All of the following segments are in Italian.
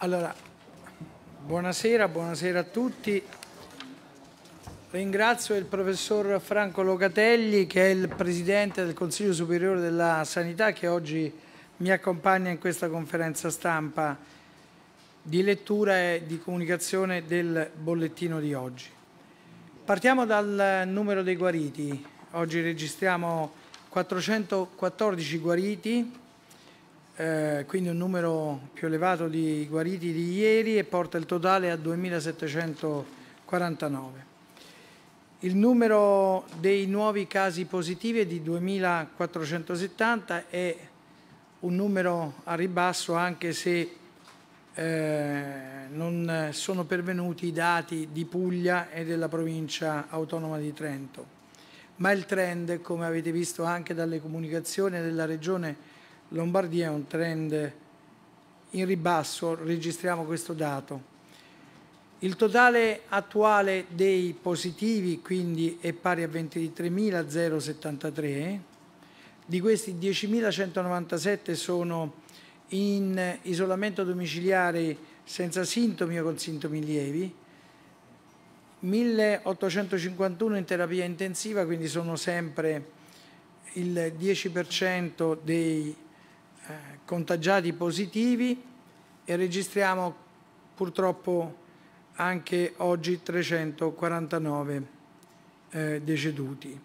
Allora, buonasera, buonasera a tutti. Ringrazio il professor Franco Locatelli che è il Presidente del Consiglio Superiore della Sanità che oggi mi accompagna in questa conferenza stampa di lettura e di comunicazione del bollettino di oggi. Partiamo dal numero dei guariti. Oggi registriamo 414 guariti, eh, quindi un numero più elevato di guariti di ieri e porta il totale a 2749. Il numero dei nuovi casi positivi è di 2470 è un numero a ribasso anche se eh, non sono pervenuti i dati di Puglia e della provincia autonoma di Trento. Ma il trend, come avete visto anche dalle comunicazioni della Regione Lombardia è un trend in ribasso, registriamo questo dato. Il totale attuale dei positivi quindi è pari a 23.073, di questi 10.197 sono in isolamento domiciliare senza sintomi o con sintomi lievi, 1.851 in terapia intensiva, quindi sono sempre il 10% dei eh, contagiati positivi e registriamo purtroppo anche oggi 349 eh, deceduti.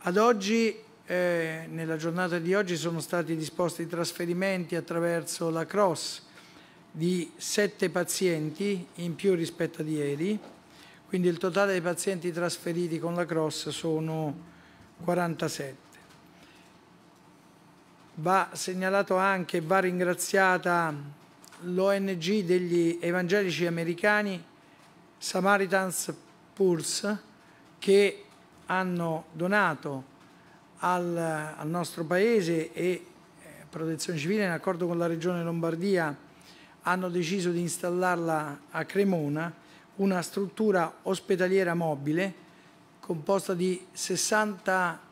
Ad oggi, eh, nella giornata di oggi, sono stati disposti trasferimenti attraverso la CROSS di 7 pazienti in più rispetto ad ieri, quindi il totale dei pazienti trasferiti con la CROSS sono 47. Va segnalato anche, va ringraziata l'ONG degli evangelici americani Samaritans Pulse che hanno donato al, al nostro paese e eh, Protezione Civile in accordo con la Regione Lombardia hanno deciso di installarla a Cremona, una struttura ospedaliera mobile composta di 60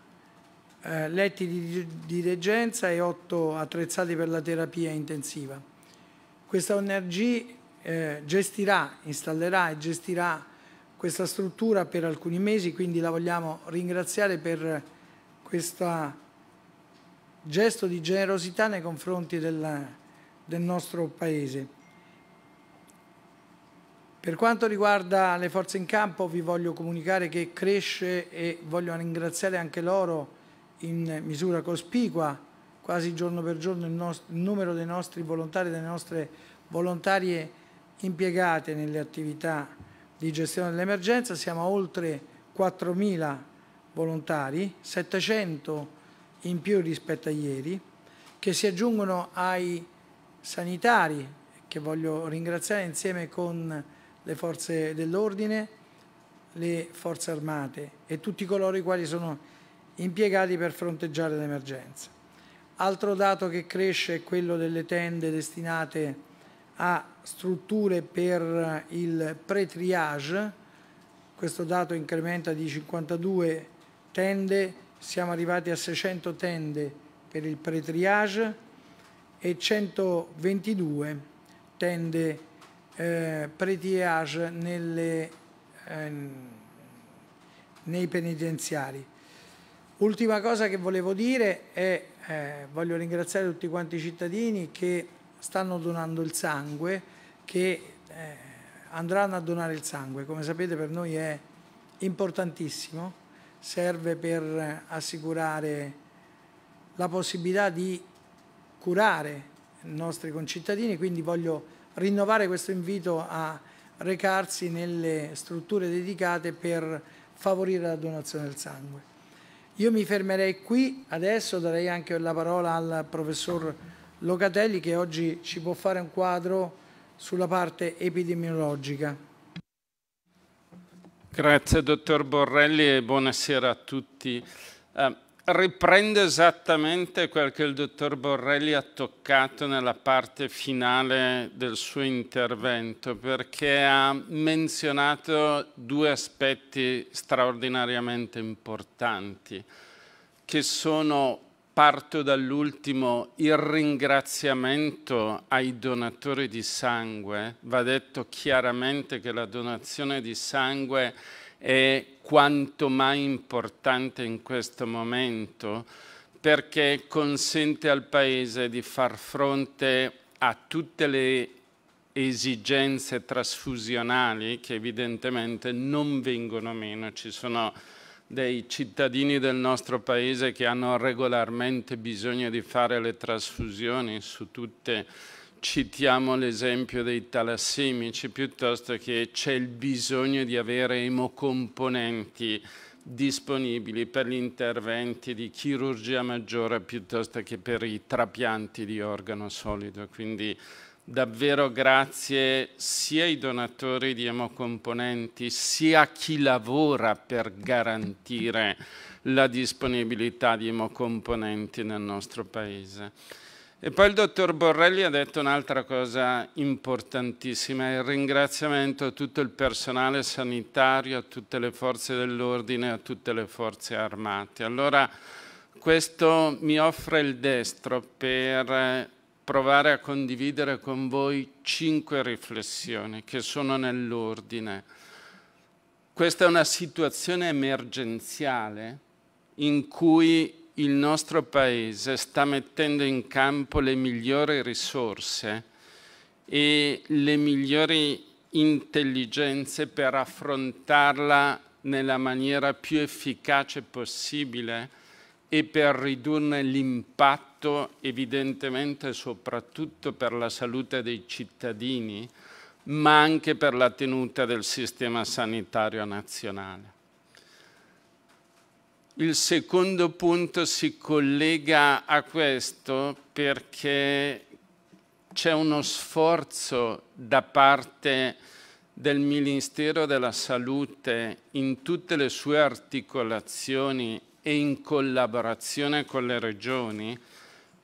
eh, letti di, di reggenza e 8 attrezzati per la terapia intensiva. Questa ONG eh, gestirà, installerà e gestirà questa struttura per alcuni mesi, quindi la vogliamo ringraziare per questo gesto di generosità nei confronti del, del nostro Paese. Per quanto riguarda le forze in campo vi voglio comunicare che cresce e voglio ringraziare anche loro in misura cospicua, quasi giorno per giorno, il, nostro, il numero dei nostri volontari, delle nostre volontarie impiegate nelle attività di gestione dell'emergenza. Siamo a oltre 4.000 volontari, 700 in più rispetto a ieri, che si aggiungono ai sanitari, che voglio ringraziare insieme con le forze dell'ordine, le forze armate e tutti coloro i quali sono impiegati per fronteggiare l'emergenza. Altro dato che cresce è quello delle tende destinate a strutture per il pre-triage, questo dato incrementa di 52 tende, siamo arrivati a 600 tende per il pre-triage e 122 tende eh, pre-triage eh, nei penitenziari. Ultima cosa che volevo dire è, eh, voglio ringraziare tutti quanti i cittadini che stanno donando il sangue, che eh, andranno a donare il sangue. Come sapete per noi è importantissimo, serve per assicurare la possibilità di curare i nostri concittadini, quindi voglio rinnovare questo invito a recarsi nelle strutture dedicate per favorire la donazione del sangue. Io mi fermerei qui, adesso darei anche la parola al professor Locatelli che oggi ci può fare un quadro sulla parte epidemiologica. Grazie dottor Borrelli e buonasera a tutti. Eh, riprende esattamente quel che il dottor Borrelli ha toccato nella parte finale del suo intervento perché ha menzionato due aspetti straordinariamente importanti che sono parto dall'ultimo, il ringraziamento ai donatori di sangue. Va detto chiaramente che la donazione di sangue è quanto mai importante in questo momento perché consente al Paese di far fronte a tutte le esigenze trasfusionali che evidentemente non vengono meno. Ci sono dei cittadini del nostro paese che hanno regolarmente bisogno di fare le trasfusioni su tutte citiamo l'esempio dei talassemici piuttosto che c'è il bisogno di avere emocomponenti disponibili per gli interventi di chirurgia maggiore piuttosto che per i trapianti di organo solido. Quindi davvero grazie sia ai donatori di emocomponenti sia a chi lavora per garantire la disponibilità di emocomponenti nel nostro Paese. E poi il dottor Borrelli ha detto un'altra cosa importantissima, il ringraziamento a tutto il personale sanitario, a tutte le forze dell'ordine, a tutte le forze armate. Allora questo mi offre il destro per provare a condividere con voi cinque riflessioni che sono nell'ordine. Questa è una situazione emergenziale in cui il nostro Paese sta mettendo in campo le migliori risorse e le migliori intelligenze per affrontarla nella maniera più efficace possibile e per ridurne l'impatto evidentemente soprattutto per la salute dei cittadini, ma anche per la tenuta del sistema sanitario nazionale. Il secondo punto si collega a questo perché c'è uno sforzo da parte del Ministero della Salute in tutte le sue articolazioni e in collaborazione con le regioni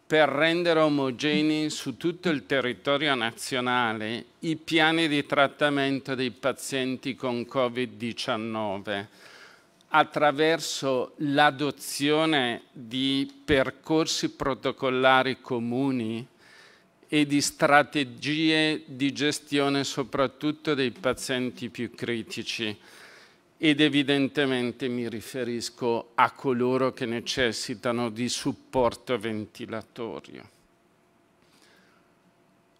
per rendere omogenei su tutto il territorio nazionale i piani di trattamento dei pazienti con Covid-19 attraverso l'adozione di percorsi protocollari comuni e di strategie di gestione soprattutto dei pazienti più critici ed evidentemente mi riferisco a coloro che necessitano di supporto ventilatorio.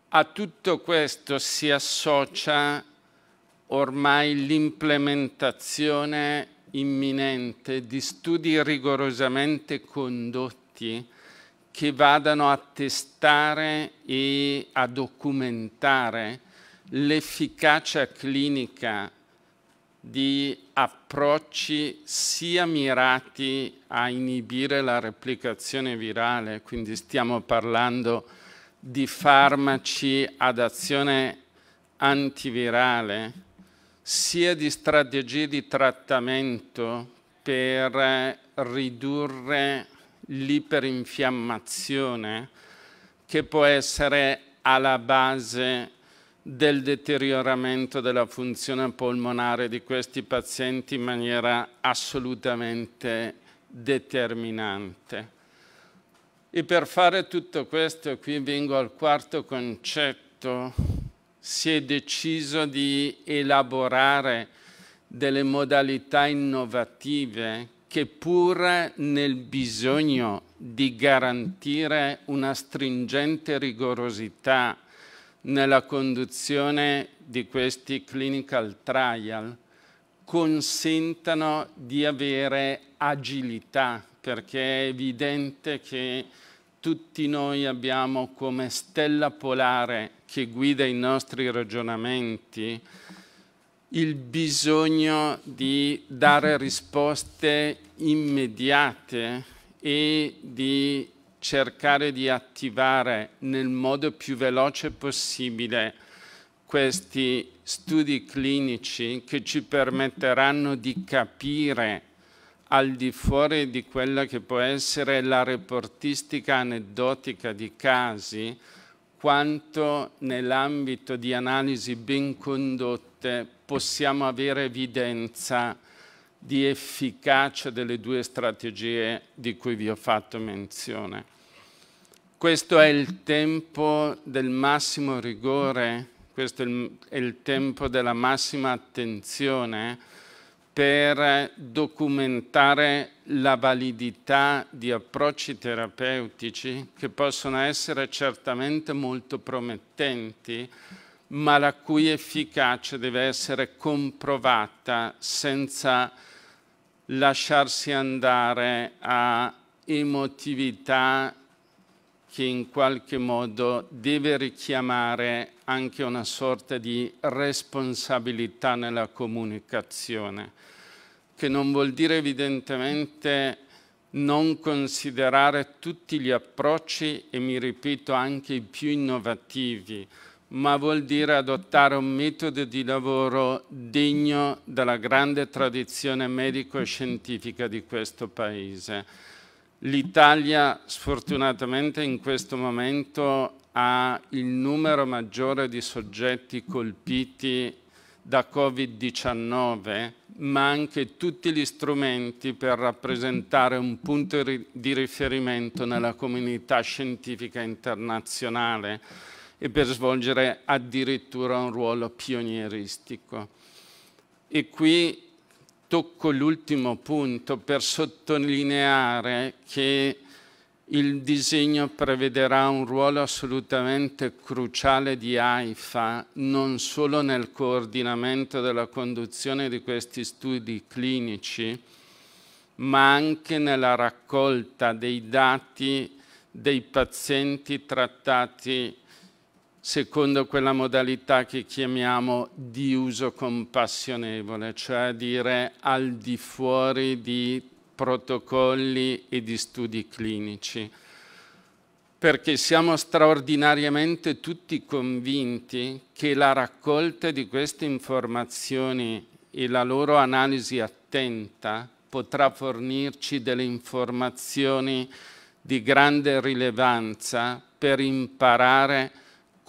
A tutto questo si associa ormai l'implementazione imminente di studi rigorosamente condotti che vadano a testare e a documentare l'efficacia clinica di approcci sia mirati a inibire la replicazione virale, quindi stiamo parlando di farmaci ad azione antivirale, sia di strategie di trattamento per ridurre l'iperinfiammazione che può essere alla base del deterioramento della funzione polmonare di questi pazienti in maniera assolutamente determinante. E per fare tutto questo, qui vengo al quarto concetto si è deciso di elaborare delle modalità innovative che pur nel bisogno di garantire una stringente rigorosità nella conduzione di questi clinical trial consentano di avere agilità perché è evidente che tutti noi abbiamo come stella polare che guida i nostri ragionamenti il bisogno di dare risposte immediate e di cercare di attivare nel modo più veloce possibile questi studi clinici che ci permetteranno di capire al di fuori di quella che può essere la reportistica aneddotica di casi, quanto nell'ambito di analisi ben condotte possiamo avere evidenza di efficacia delle due strategie di cui vi ho fatto menzione. Questo è il tempo del massimo rigore, questo è il tempo della massima attenzione per documentare la validità di approcci terapeutici che possono essere certamente molto promettenti, ma la cui efficacia deve essere comprovata senza lasciarsi andare a emotività che in qualche modo deve richiamare anche una sorta di responsabilità nella comunicazione, che non vuol dire evidentemente non considerare tutti gli approcci e mi ripeto anche i più innovativi, ma vuol dire adottare un metodo di lavoro degno della grande tradizione medico-scientifica di questo Paese. L'Italia sfortunatamente in questo momento ha il numero maggiore di soggetti colpiti da Covid-19, ma anche tutti gli strumenti per rappresentare un punto di riferimento nella comunità scientifica internazionale e per svolgere addirittura un ruolo pionieristico. E qui tocco l'ultimo punto per sottolineare che il disegno prevederà un ruolo assolutamente cruciale di AIFA non solo nel coordinamento della conduzione di questi studi clinici, ma anche nella raccolta dei dati dei pazienti trattati secondo quella modalità che chiamiamo di uso compassionevole, cioè dire al di fuori di protocolli e di studi clinici, perché siamo straordinariamente tutti convinti che la raccolta di queste informazioni e la loro analisi attenta potrà fornirci delle informazioni di grande rilevanza per imparare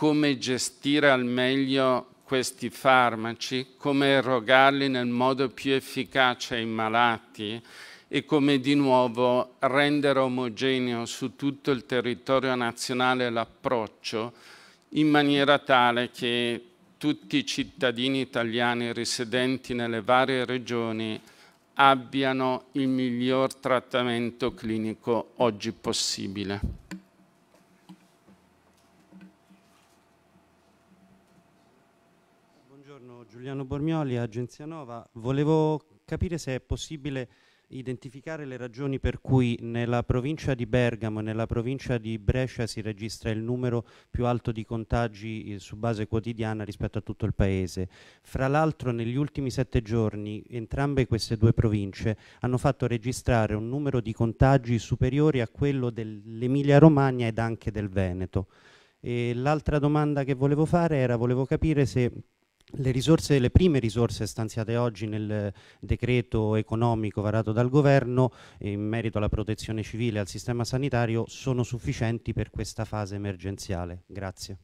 come gestire al meglio questi farmaci, come erogarli nel modo più efficace ai malati e come di nuovo rendere omogeneo su tutto il territorio nazionale l'approccio in maniera tale che tutti i cittadini italiani risidenti nelle varie regioni abbiano il miglior trattamento clinico oggi possibile. Giuliano Bormioli, Agenzia Nova. Volevo capire se è possibile identificare le ragioni per cui nella provincia di Bergamo e nella provincia di Brescia si registra il numero più alto di contagi eh, su base quotidiana rispetto a tutto il paese. Fra l'altro negli ultimi sette giorni entrambe queste due province hanno fatto registrare un numero di contagi superiori a quello dell'Emilia Romagna ed anche del Veneto. l'altra domanda che volevo fare era, volevo capire se le, risorse, le prime risorse stanziate oggi nel decreto economico varato dal governo in merito alla protezione civile e al sistema sanitario sono sufficienti per questa fase emergenziale? Grazie.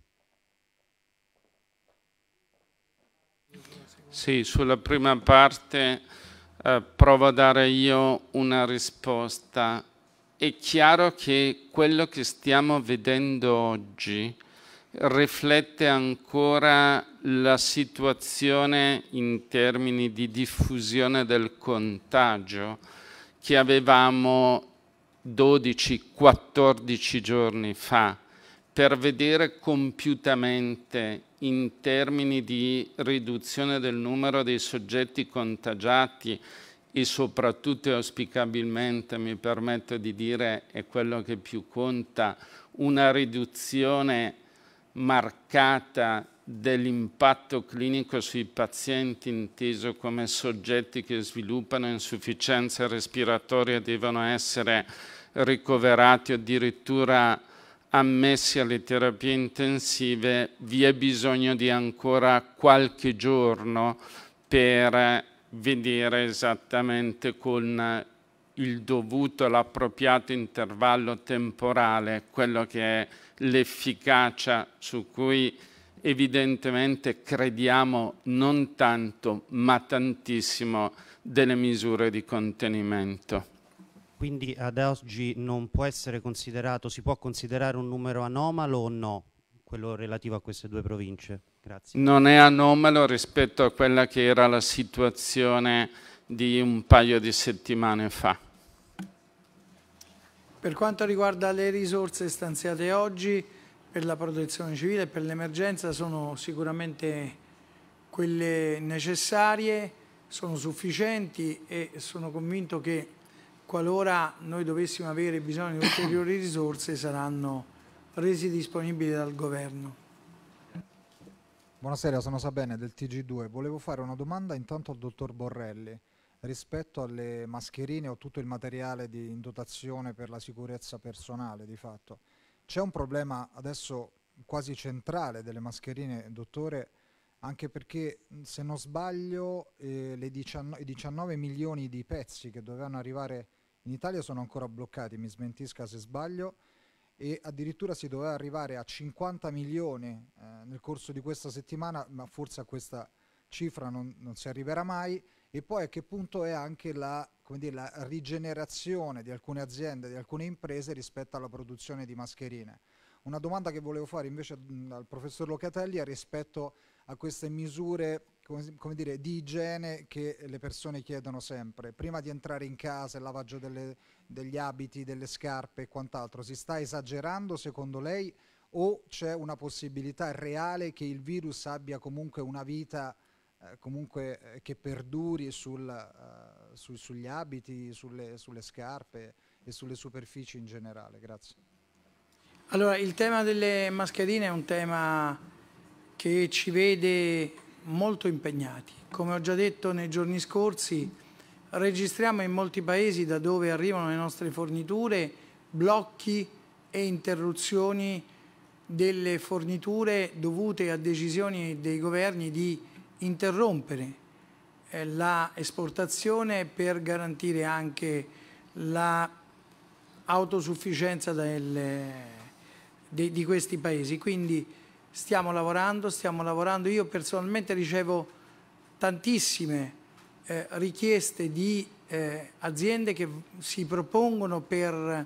Sì, sulla prima parte eh, provo a dare io una risposta. È chiaro che quello che stiamo vedendo oggi riflette ancora la situazione in termini di diffusione del contagio che avevamo 12-14 giorni fa per vedere compiutamente in termini di riduzione del numero dei soggetti contagiati e soprattutto auspicabilmente, mi permetto di dire, è quello che più conta, una riduzione marcata dell'impatto clinico sui pazienti inteso come soggetti che sviluppano insufficienza respiratoria devono essere ricoverati o addirittura ammessi alle terapie intensive, vi è bisogno di ancora qualche giorno per vedere esattamente con il dovuto e l'appropriato intervallo temporale quello che è l'efficacia su cui evidentemente crediamo non tanto ma tantissimo delle misure di contenimento. Quindi ad oggi non può essere considerato, si può considerare un numero anomalo o no, quello relativo a queste due province? Grazie. Non è anomalo rispetto a quella che era la situazione di un paio di settimane fa. Per quanto riguarda le risorse stanziate oggi per la protezione civile e per l'emergenza sono sicuramente quelle necessarie, sono sufficienti e sono convinto che qualora noi dovessimo avere bisogno di ulteriori risorse saranno resi disponibili dal governo. Buonasera, sono Sabene del TG2. Volevo fare una domanda intanto al dottor Borrelli rispetto alle mascherine o tutto il materiale di, in dotazione per la sicurezza personale di fatto. C'è un problema adesso quasi centrale delle mascherine, dottore, anche perché se non sbaglio eh, i 19 milioni di pezzi che dovevano arrivare in Italia sono ancora bloccati, mi smentisca se sbaglio, e addirittura si doveva arrivare a 50 milioni eh, nel corso di questa settimana, ma forse a questa cifra non, non, si arriverà mai. E poi a che punto è anche la, dire, la rigenerazione di alcune aziende, di alcune imprese rispetto alla produzione di mascherine. Una domanda che volevo fare invece al professor Locatelli è rispetto a queste misure come, dire, di igiene che le persone chiedono sempre. Prima di entrare in casa, il lavaggio delle, degli abiti, delle scarpe e quant'altro, si sta esagerando secondo lei o c'è una possibilità reale che il virus abbia comunque una vita comunque eh, che perduri sul, uh, su, sugli abiti, sulle, sulle scarpe e sulle superfici in generale? Grazie. Allora, il tema delle mascherine è un tema che ci vede molto impegnati. Come ho già detto nei giorni scorsi, registriamo in molti paesi da dove arrivano le nostre forniture blocchi e interruzioni delle forniture dovute a decisioni dei governi di interrompere eh, l'esportazione per garantire anche l'autosufficienza di questi paesi. Quindi stiamo lavorando, stiamo lavorando. Io personalmente ricevo tantissime eh, richieste di eh, aziende che si propongono per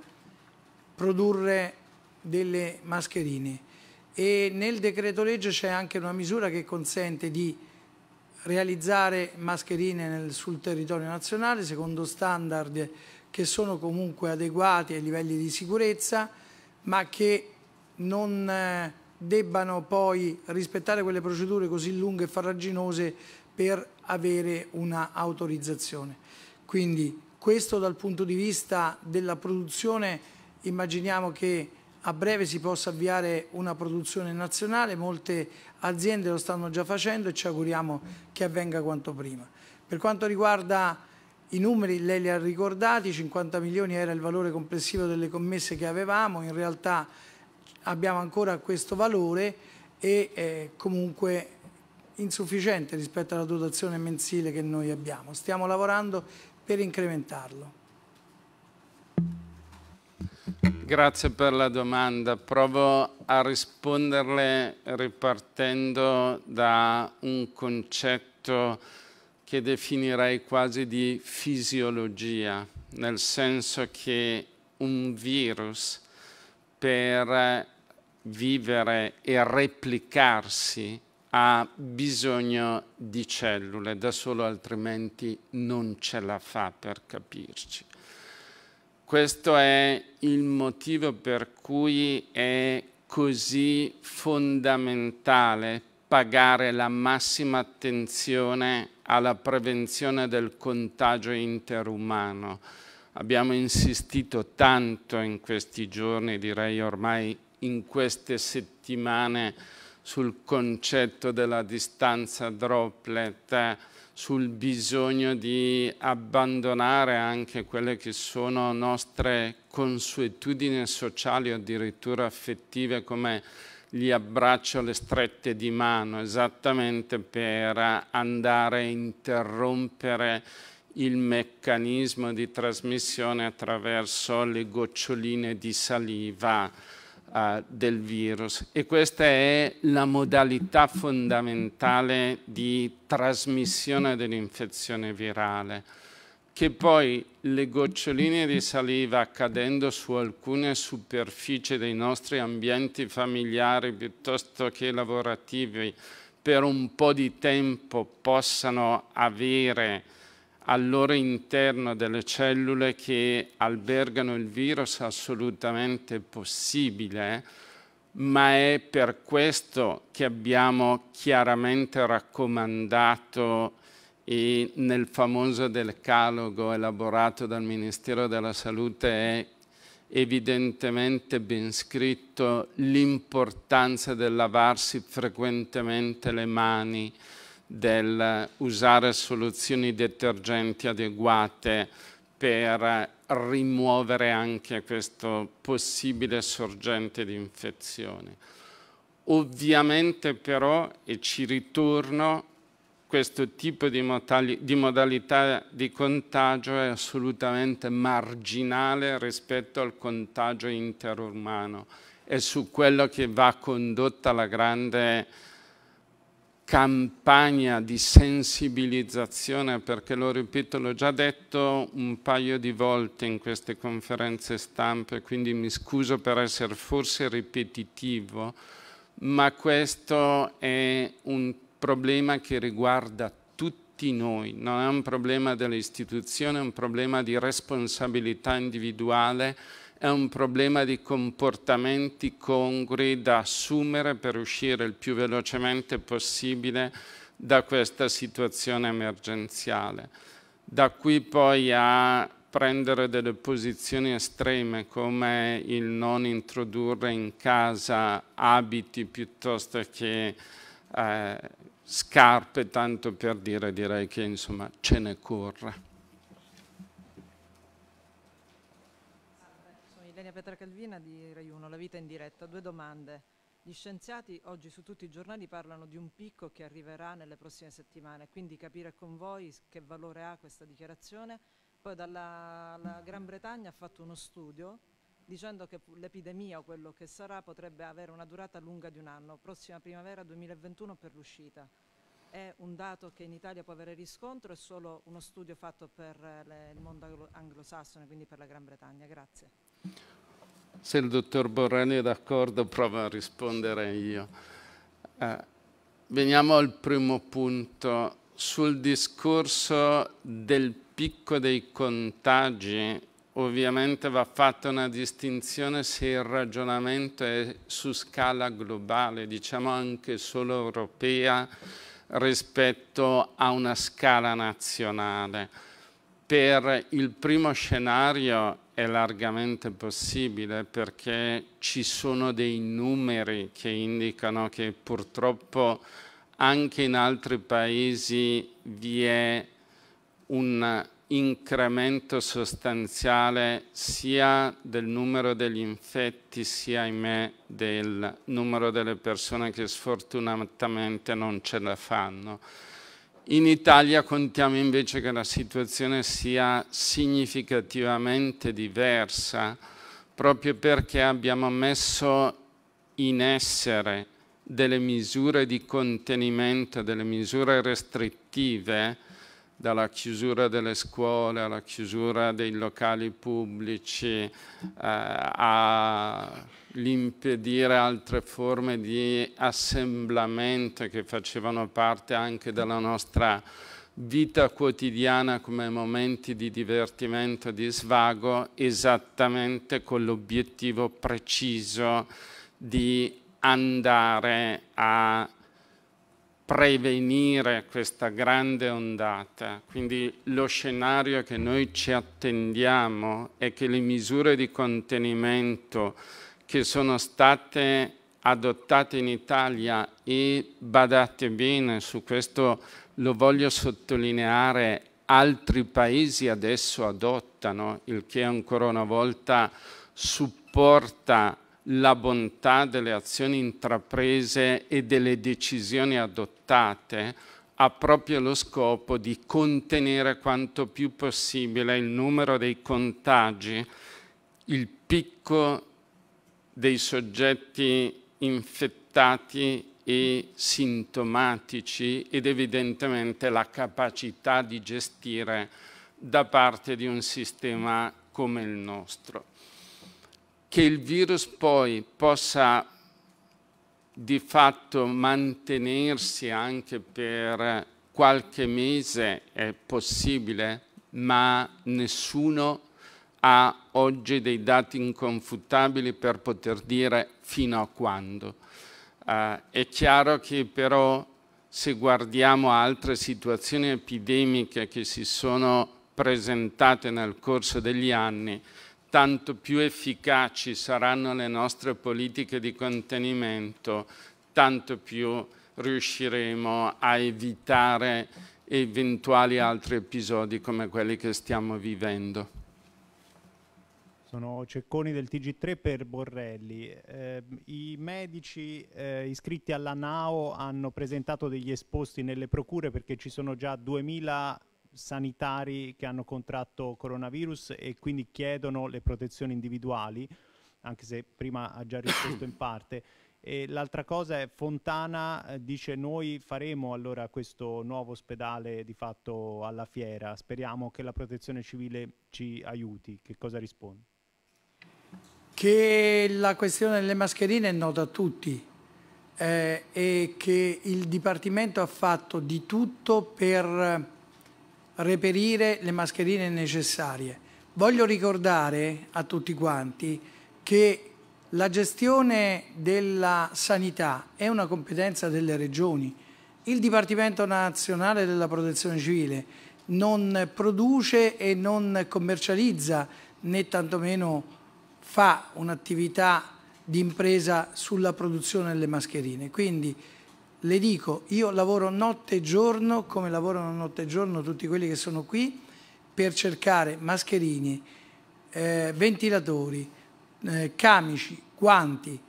produrre delle mascherine e nel decreto legge c'è anche una misura che consente di realizzare mascherine nel, sul territorio nazionale secondo standard che sono comunque adeguati ai livelli di sicurezza ma che non eh, debbano poi rispettare quelle procedure così lunghe e farraginose per avere una autorizzazione. Quindi questo dal punto di vista della produzione immaginiamo che a breve si possa avviare una produzione nazionale, molte aziende lo stanno già facendo e ci auguriamo che avvenga quanto prima. Per quanto riguarda i numeri, lei li ha ricordati, 50 milioni era il valore complessivo delle commesse che avevamo, in realtà abbiamo ancora questo valore e eh, comunque insufficiente rispetto alla dotazione mensile che noi abbiamo. Stiamo lavorando per incrementarlo. Grazie per la domanda. Provo a risponderle ripartendo da un concetto che definirei quasi di fisiologia, nel senso che un virus per vivere e replicarsi ha bisogno di cellule, da solo altrimenti non ce la fa per capirci. Questo è il motivo per cui è così fondamentale pagare la massima attenzione alla prevenzione del contagio interumano. Abbiamo insistito tanto in questi giorni, direi ormai in queste settimane sul concetto della distanza droplet, sul bisogno di abbandonare anche quelle che sono nostre consuetudini sociali o addirittura affettive come gli abbraccio, le strette di mano, esattamente per andare a interrompere il meccanismo di trasmissione attraverso le goccioline di saliva uh, del virus. E questa è la modalità fondamentale di trasmissione dell'infezione virale che poi le goccioline di saliva cadendo su alcune superfici dei nostri ambienti familiari piuttosto che lavorativi per un po' di tempo possano avere al loro interno delle cellule che albergano il virus assolutamente possibile, ma è per questo che abbiamo chiaramente raccomandato e nel famoso decalogo elaborato dal Ministero della Salute è evidentemente ben scritto l'importanza del lavarsi frequentemente le mani, del usare soluzioni detergenti adeguate per rimuovere anche questo possibile sorgente di infezione. Ovviamente però, e ci ritorno, questo tipo di, di, modalità di contagio è assolutamente marginale rispetto al contagio interumano. È su quello che va condotta la grande campagna di sensibilizzazione, perché lo ripeto, l'ho già detto un paio di volte in queste conferenze stampe, quindi mi scuso per essere forse ripetitivo, ma questo è un problema che riguarda tutti noi, non è un problema delle istituzioni, è un problema di responsabilità individuale, è un problema di comportamenti congrui da assumere per uscire il più velocemente possibile da questa situazione emergenziale. Da qui poi a prendere delle posizioni estreme come il non introdurre in casa abiti piuttosto che eh, scarpe, tanto per dire, direi che insomma ce ne corre. Sono Ilenia Petra Calvina di Rai 1, La vita in diretta. Due domande. Gli scienziati oggi su tutti i giornali parlano di un picco che arriverà nelle prossime settimane, quindi capire con voi che valore ha questa dichiarazione. Poi dalla Gran Bretagna ha fatto uno studio dicendo che l'epidemia o quello che sarà potrebbe avere una durata lunga di un anno, prossima primavera 2021 per l'uscita. È un dato che in Italia può avere riscontro, è solo uno studio fatto per le, il mondo anglosassone, quindi per la Gran Bretagna. Grazie. Se il dottor Borrelli è d'accordo provo a rispondere io. Eh, veniamo al primo punto. Sul discorso del picco dei contagi ovviamente va fatta una distinzione se il ragionamento è su scala globale, diciamo anche solo europea, rispetto a una scala nazionale. Per il primo scenario è largamente possibile perché ci sono dei numeri che indicano che purtroppo anche in altri paesi vi è un incremento sostanziale sia del numero degli infetti sia, ahimè, del numero delle persone che sfortunatamente non ce la fanno. In Italia contiamo invece che la situazione sia significativamente diversa proprio perché abbiamo messo in essere delle misure di contenimento, delle misure restrittive dalla chiusura delle scuole alla chiusura dei locali pubblici, eh, all'impedire altre forme di assemblamento che facevano parte anche della nostra vita quotidiana come momenti di divertimento, di svago, esattamente con l'obiettivo preciso di andare a prevenire questa grande ondata. Quindi lo scenario che noi ci attendiamo è che le misure di contenimento che sono state adottate in Italia e badate bene, su questo lo voglio sottolineare, altri paesi adesso adottano, il che ancora una volta supporta la bontà delle azioni intraprese e delle decisioni adottate ha proprio lo scopo di contenere quanto più possibile il numero dei contagi, il picco dei soggetti infettati e sintomatici ed evidentemente la capacità di gestire da parte di un sistema come il nostro. Che il virus poi possa di fatto mantenersi anche per qualche mese è possibile, ma nessuno ha oggi dei dati inconfutabili per poter dire fino a quando. Uh, è chiaro che però se guardiamo altre situazioni epidemiche che si sono presentate nel corso degli anni, tanto più efficaci saranno le nostre politiche di contenimento, tanto più riusciremo a evitare eventuali altri episodi come quelli che stiamo vivendo. Sono Cecconi del TG3 per Borrelli. Eh, I medici eh, iscritti alla NAO hanno presentato degli esposti nelle procure perché ci sono già 2000 sanitari che hanno contratto coronavirus e quindi chiedono le protezioni individuali, anche se prima ha già risposto in parte. L'altra cosa è Fontana eh, dice noi faremo allora questo nuovo ospedale di fatto alla fiera, speriamo che la protezione civile ci aiuti. Che cosa risponde? che la questione delle mascherine è nota a tutti eh, e che il Dipartimento ha fatto di tutto per reperire le mascherine necessarie. Voglio ricordare a tutti quanti che la gestione della sanità è una competenza delle regioni. Il Dipartimento Nazionale della Protezione Civile non produce e non commercializza né tantomeno fa un'attività di impresa sulla produzione delle mascherine. Quindi le dico, io lavoro notte e giorno, come lavorano notte e giorno tutti quelli che sono qui, per cercare mascherini, eh, ventilatori, eh, camici, guanti.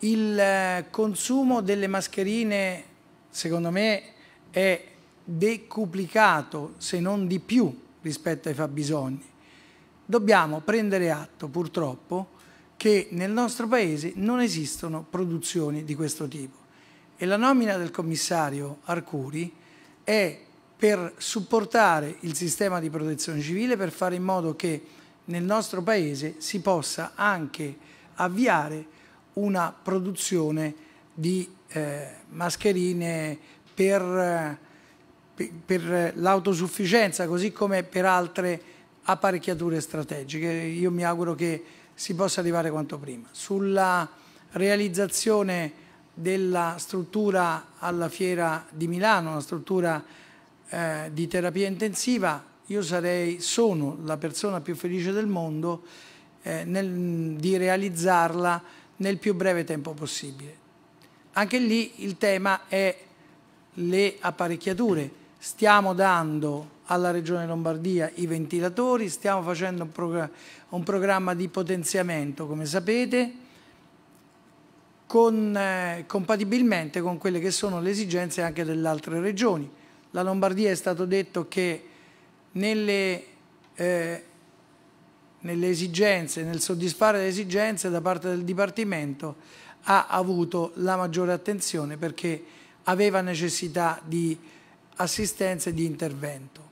Il eh, consumo delle mascherine, secondo me, è decuplicato, se non di più, rispetto ai fabbisogni dobbiamo prendere atto purtroppo che nel nostro Paese non esistono produzioni di questo tipo e la nomina del commissario Arcuri è per supportare il sistema di protezione civile, per fare in modo che nel nostro Paese si possa anche avviare una produzione di eh, mascherine per, per, per l'autosufficienza, così come per altre apparecchiature strategiche. Io mi auguro che si possa arrivare quanto prima. Sulla realizzazione della struttura alla Fiera di Milano, una struttura eh, di terapia intensiva, io sarei, sono la persona più felice del mondo eh, nel, di realizzarla nel più breve tempo possibile. Anche lì il tema è le apparecchiature. Stiamo dando alla Regione Lombardia i ventilatori, stiamo facendo un, progr un programma di potenziamento, come sapete, con, eh, compatibilmente con quelle che sono le esigenze anche delle altre regioni. La Lombardia è stato detto che nelle, eh, nelle esigenze, nel soddisfare le esigenze da parte del Dipartimento ha avuto la maggiore attenzione perché aveva necessità di assistenza e di intervento.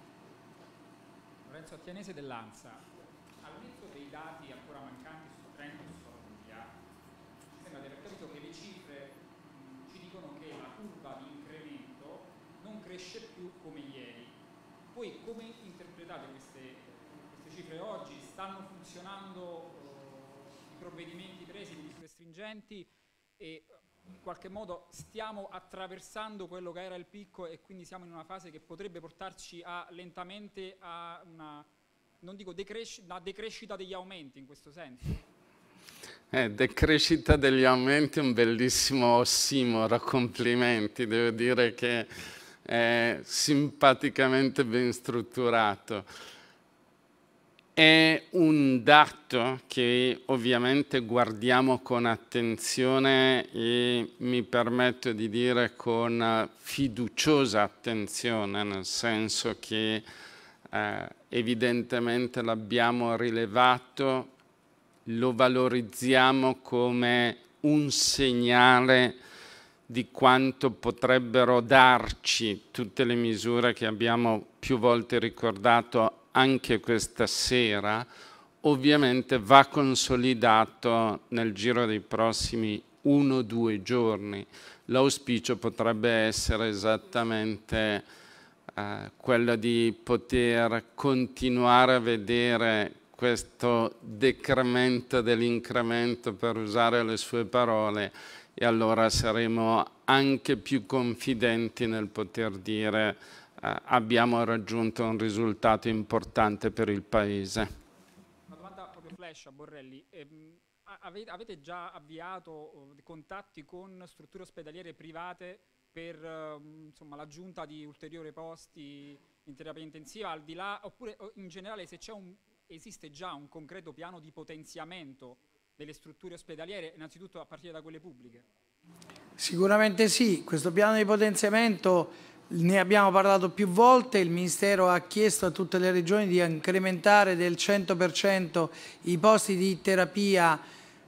Attianese dell'ANSA, al netto dei dati ancora mancanti su Trento e su Puglia, sembra di aver capito che le cifre mh, ci dicono che la curva di incremento non cresce più come ieri. Voi come interpretate queste, queste cifre oggi? Stanno funzionando uh, i provvedimenti presi, stringenti e in qualche modo stiamo attraversando quello che era il picco e quindi siamo in una fase che potrebbe portarci a, lentamente a una non dico decresci- una decrescita degli aumenti in questo senso? Eh, decrescita degli aumenti è un bellissimo ossimoro, complimenti, devo dire che è simpaticamente ben strutturato. È un dato che ovviamente guardiamo con attenzione e mi permetto di dire con fiduciosa attenzione, nel senso che eh, evidentemente l'abbiamo rilevato lo valorizziamo come un segnale di quanto potrebbero darci tutte le misure che abbiamo più volte ricordato anche questa sera, ovviamente va consolidato nel giro dei prossimi uno o due giorni. L'auspicio potrebbe essere esattamente eh, quello di poter continuare a vedere questo decremento dell'incremento, per usare le sue parole, e allora saremo anche più confidenti nel poter dire abbiamo raggiunto un risultato importante per il Paese. Una domanda proprio flash a Borrelli. Eh, avete già avviato oh, contatti con strutture ospedaliere private per insomma, l'aggiunta di ulteriori posti in terapia intensiva, al di là, oppure in generale se un, esiste già un concreto piano di potenziamento delle strutture ospedaliere, innanzitutto a partire da quelle pubbliche? Sicuramente sì, questo piano di potenziamento ne abbiamo parlato più volte, il Ministero ha chiesto a tutte le regioni di incrementare del 100% i posti di terapia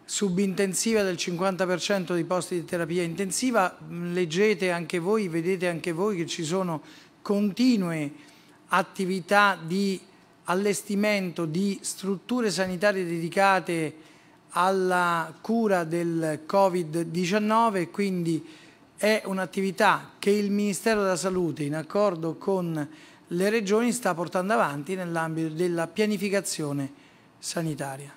subintensiva del 50% dei posti di terapia intensiva, leggete anche voi, vedete anche voi che ci sono continue attività di allestimento di strutture sanitarie dedicate alla cura del Covid-19 quindi è un'attività che il Ministero della Salute in accordo con le regioni sta portando avanti nell'ambito della pianificazione sanitaria.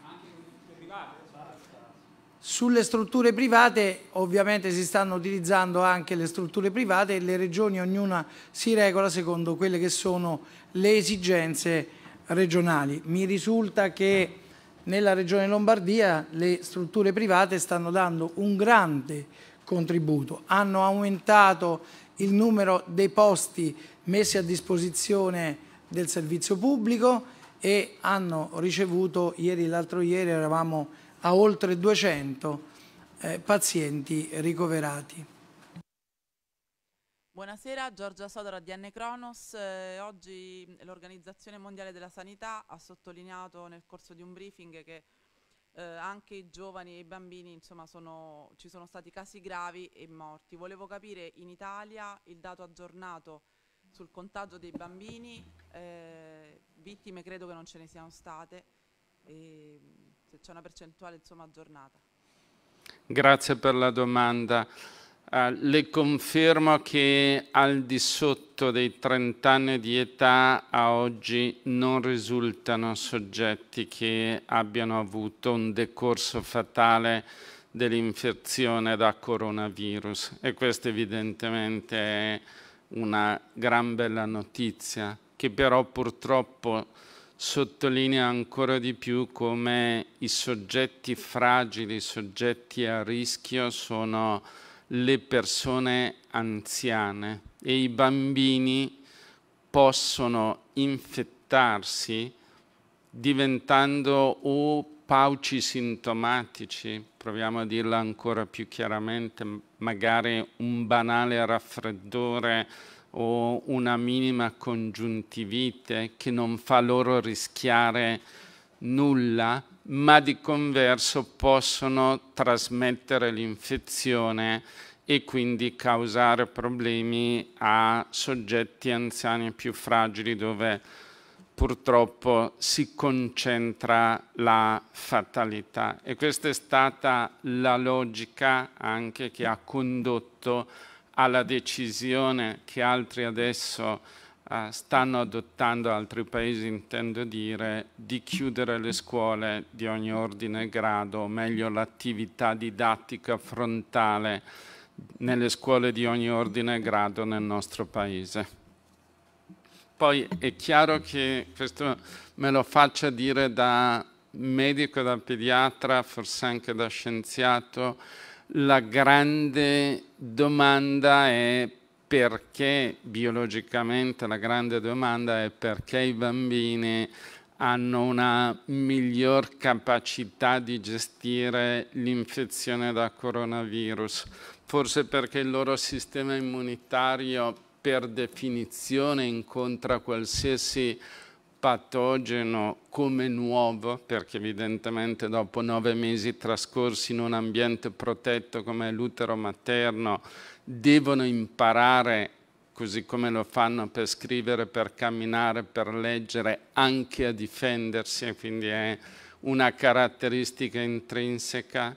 Sulle strutture private ovviamente si stanno utilizzando anche le strutture private e le regioni ognuna si regola secondo quelle che sono le esigenze regionali. Mi risulta che nella regione Lombardia le strutture private stanno dando un grande contributo, hanno aumentato il numero dei posti messi a disposizione del servizio pubblico e hanno ricevuto, ieri l'altro ieri eravamo a oltre 200 eh, pazienti ricoverati. Buonasera, Giorgia Sodora di N Cronos. Eh, oggi l'Organizzazione Mondiale della Sanità ha sottolineato nel corso di un briefing che eh, anche i giovani e i bambini, insomma, sono, ci sono stati casi gravi e morti. Volevo capire in Italia il dato aggiornato sul contagio dei bambini, eh, vittime credo che non ce ne siano state. E, se c'è una percentuale insomma, aggiornata. Grazie per la domanda. Uh, le confermo che al di sotto dei 30 anni di età a oggi non risultano soggetti che abbiano avuto un decorso fatale dell'infezione da coronavirus. E questa evidentemente è una gran bella notizia che però purtroppo sottolinea ancora di più come i soggetti fragili, i soggetti a rischio sono le persone anziane e i bambini possono infettarsi diventando o pauci sintomatici, proviamo a dirla ancora più chiaramente, magari un banale raffreddore o una minima congiuntivite che non fa loro rischiare nulla, ma di converso possono trasmettere l'infezione e quindi causare problemi a soggetti anziani più fragili dove purtroppo si concentra la fatalità. E questa è stata la logica anche che ha condotto alla decisione che altri adesso uh, stanno adottando, altri paesi intendo dire, di chiudere le scuole di ogni ordine e grado, o meglio l'attività didattica frontale nelle scuole di ogni ordine e grado nel nostro paese. Poi è chiaro che questo me lo faccia dire da medico, da pediatra, forse anche da scienziato, la grande domanda è perché biologicamente la grande domanda è perché i bambini hanno una miglior capacità di gestire l'infezione da coronavirus, forse perché il loro sistema immunitario per definizione incontra qualsiasi patogeno come nuovo, perché evidentemente dopo nove mesi trascorsi in un ambiente protetto come l'utero materno, devono imparare, così come lo fanno per scrivere, per camminare, per leggere, anche a difendersi, quindi è una caratteristica intrinseca.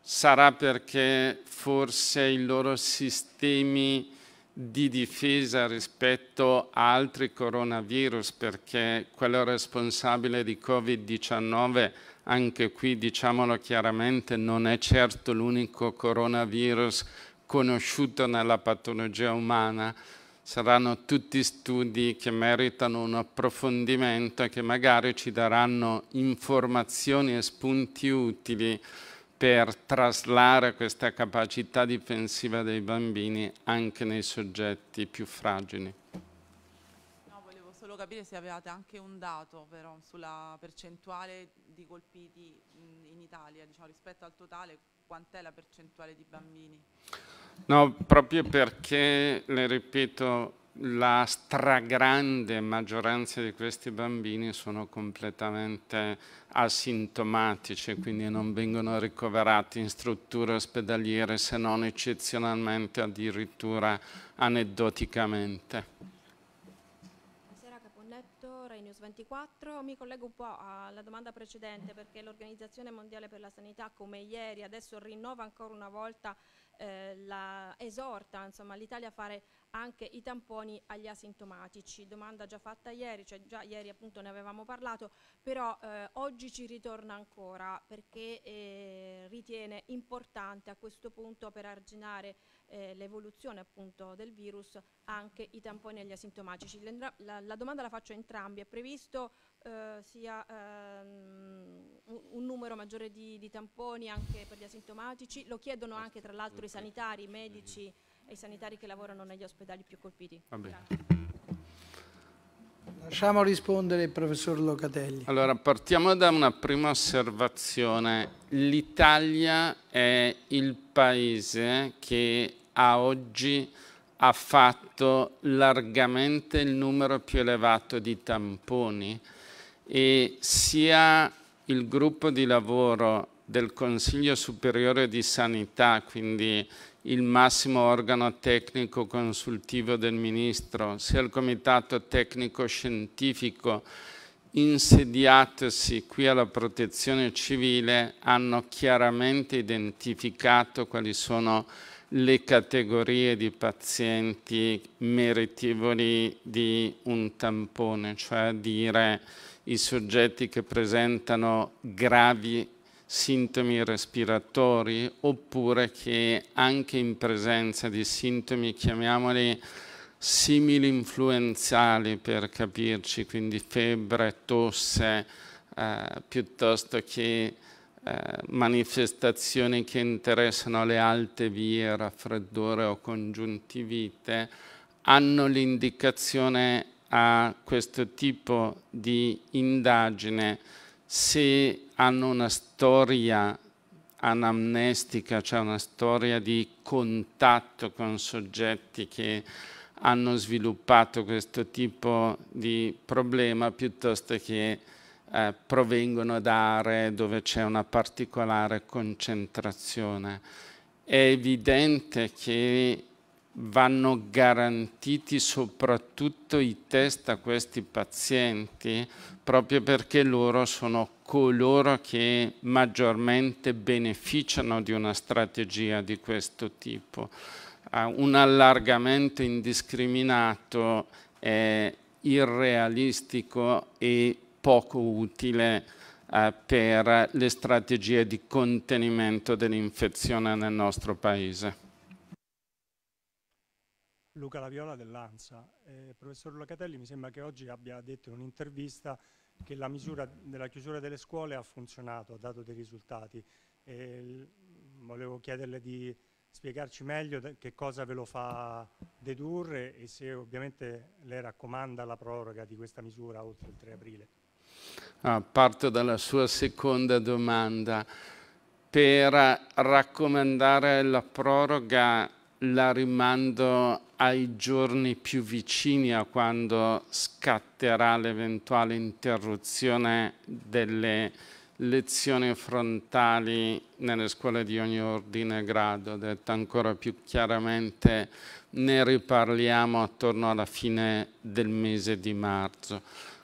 Sarà perché forse i loro sistemi di difesa rispetto a altri coronavirus perché quello responsabile di Covid-19, anche qui diciamolo chiaramente, non è certo l'unico coronavirus conosciuto nella patologia umana. Saranno tutti studi che meritano un approfondimento e che magari ci daranno informazioni e spunti utili per traslare questa capacità difensiva dei bambini anche nei soggetti più fragili. Capire se avevate anche un dato però sulla percentuale di colpiti in Italia, diciamo, rispetto al totale, quant'è la percentuale di bambini? No, proprio perché, le ripeto, la stragrande maggioranza di questi bambini sono completamente asintomatici, quindi non vengono ricoverati in strutture ospedaliere se non eccezionalmente addirittura aneddoticamente. News 24. Mi collego un po' alla domanda precedente perché l'Organizzazione Mondiale per la Sanità come ieri adesso rinnova ancora una volta eh, la, esorta l'Italia a fare anche i tamponi agli asintomatici, domanda già fatta ieri, cioè già ieri appunto ne avevamo parlato, però eh, oggi ci ritorna ancora perché eh, ritiene importante a questo punto per arginare eh, l'evoluzione appunto del virus anche i tamponi agli asintomatici. La, la, la domanda la faccio a entrambi, è previsto eh, sia ehm, un, un, numero maggiore di, di tamponi anche per gli asintomatici, lo chiedono anche tra l'altro i sanitari, i medici, e i sanitari che lavorano negli ospedali più colpiti. Lasciamo rispondere il professor Locatelli. Allora, partiamo da una prima osservazione. L'Italia è il paese che a oggi ha fatto largamente il numero più elevato di tamponi e sia il gruppo di lavoro del Consiglio Superiore di Sanità, quindi il massimo organo tecnico consultivo del Ministro, sia il Comitato Tecnico Scientifico insediatosi qui alla protezione civile hanno chiaramente identificato quali sono le categorie di pazienti meritevoli di un tampone, cioè dire i soggetti che presentano gravi sintomi respiratori oppure che anche in presenza di sintomi, chiamiamoli simili influenzali per capirci, quindi febbre, tosse, eh, piuttosto che eh, manifestazioni che interessano le alte vie, raffreddore o congiuntivite, hanno l'indicazione a questo tipo di indagine se hanno una storia anamnestica, cioè una storia di contatto con soggetti che hanno sviluppato questo tipo di problema piuttosto che eh, provengono da aree dove c'è una particolare concentrazione. È evidente che vanno garantiti soprattutto i test a questi pazienti proprio perché loro sono coloro che maggiormente beneficiano di una strategia di questo tipo. Uh, un allargamento indiscriminato è irrealistico e poco utile uh, per le strategie di contenimento dell'infezione nel nostro Paese. Luca Laviola dell'ANSA. Eh, professor Locatelli mi sembra che oggi abbia detto in un'intervista che la misura della chiusura delle scuole ha funzionato, ha dato dei risultati. E volevo chiederle di spiegarci meglio che cosa ve lo fa dedurre e se ovviamente le raccomanda la proroga di questa misura oltre il 3 aprile. Ah, parto dalla sua seconda domanda. Per raccomandare la proroga la rimando ai giorni più vicini a quando scatterà l'eventuale interruzione delle lezioni frontali nelle scuole di ogni ordine e grado, detto ancora più chiaramente ne riparliamo attorno alla fine del mese di marzo.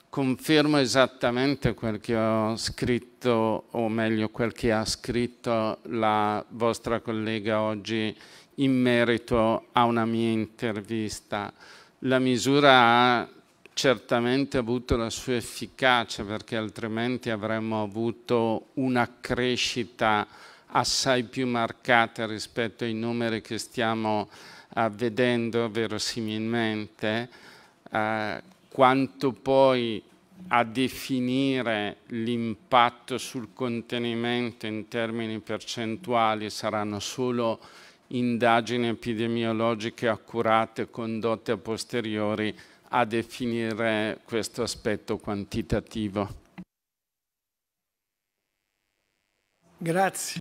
Confermo esattamente quel che ho scritto, o meglio quel che ha scritto la vostra collega oggi in merito a una mia intervista. La misura ha certamente avuto la sua efficacia perché altrimenti avremmo avuto una crescita assai più marcata rispetto ai numeri che stiamo uh, vedendo verosimilmente, uh, quanto poi a definire l'impatto sul contenimento in termini percentuali saranno solo indagini epidemiologiche accurate condotte a posteriori a definire questo aspetto quantitativo. Grazie.